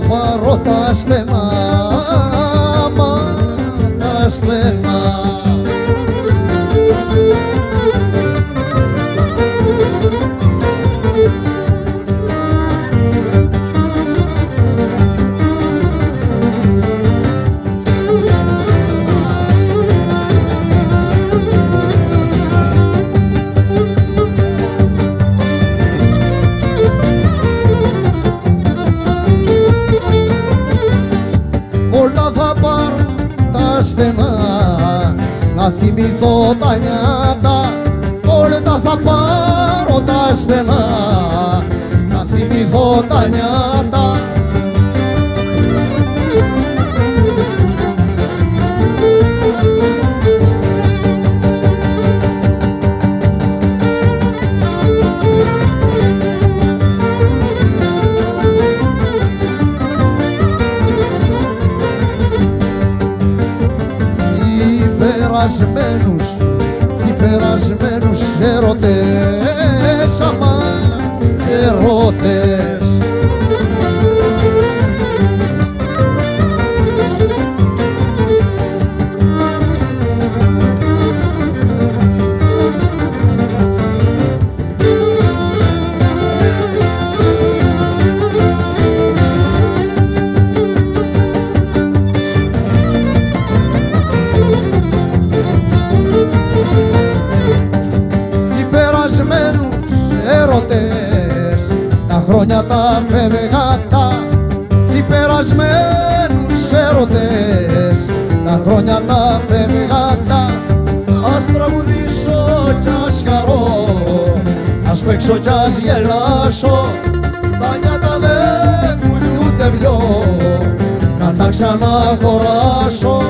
πάρω βόλτα θα πάρω τα στενά μα τα στενά στενά να θυμηθώ τα νιάτα Όλα θα πάρω τα στενά να θυμηθώ τα νιάτα Τσιπερασμένους, τσιπερασμένους ερωτές. Αμά ερωτές τραγουδήσω κι ας χαρώ. Ας παίξω κι ας γελάσω. Τα νιάτα δεν πουλούνται βιό Να τα ξαναγοράσω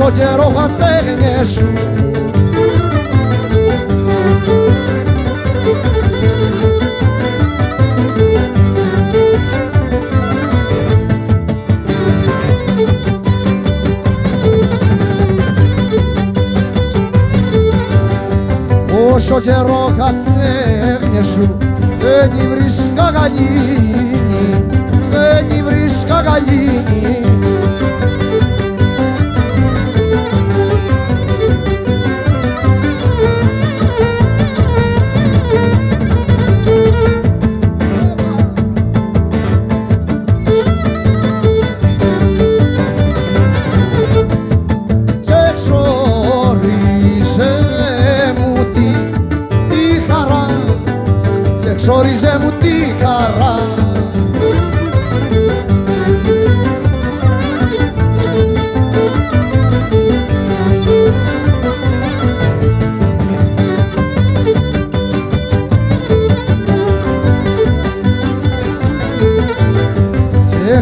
Όσο καιρό χάτσε σου. Όσο καιρό χάτσε σου δεν βρίσκα γαλήνη, δεν βρίσκα γαλήνη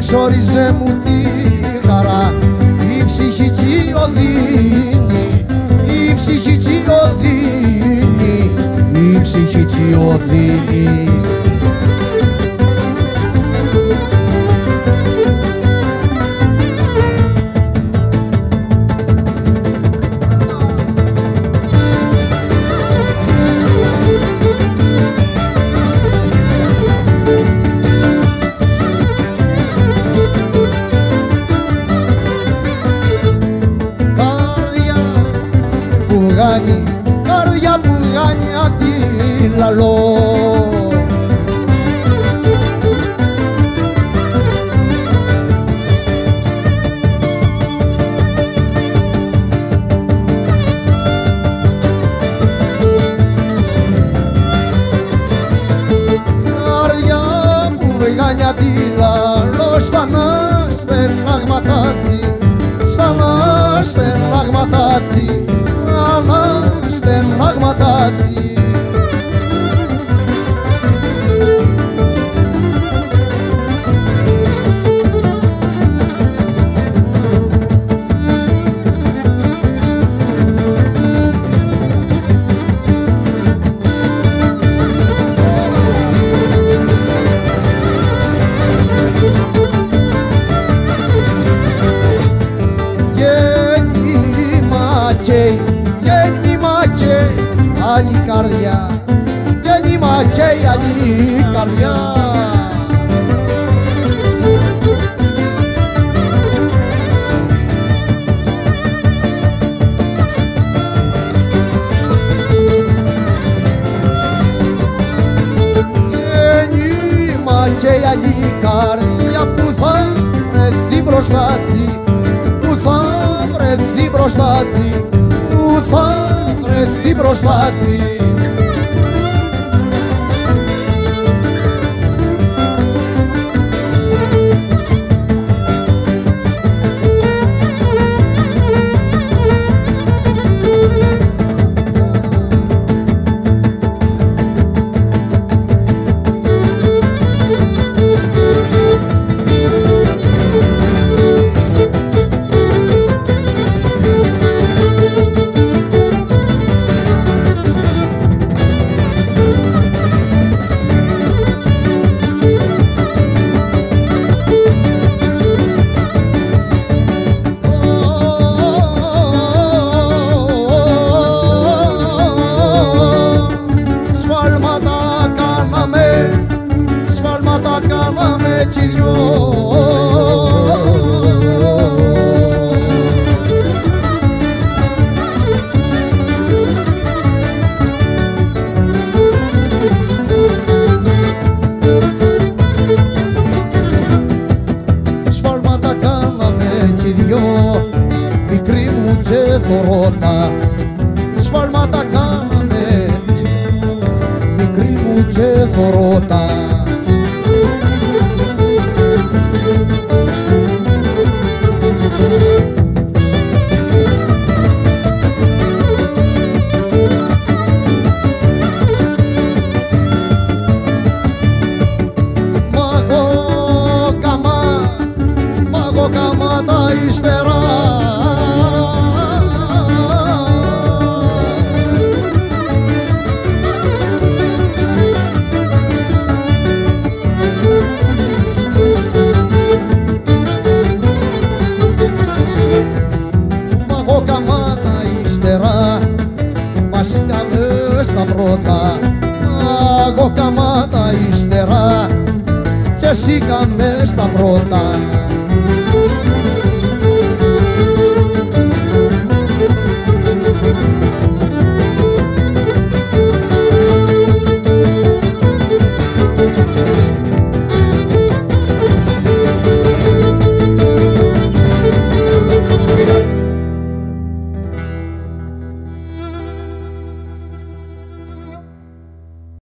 και ξόριζε μου τη χαρά. Η ψυχική οδύνη η ψυχική οδύνη η ψυχική οδύνη racji η άλλη καρδιά και η άλλη καρδιά που θα βρεθεί μπροστά που θα βρεθεί μπροστά που θα βρεθεί μπροστά θωρώτα σφάλματα κάναμε μικρή μου και θωρώτα στα πρώτα. Εγώ καμά τα ύστερα και εσύ στα πρώτα. Μουσική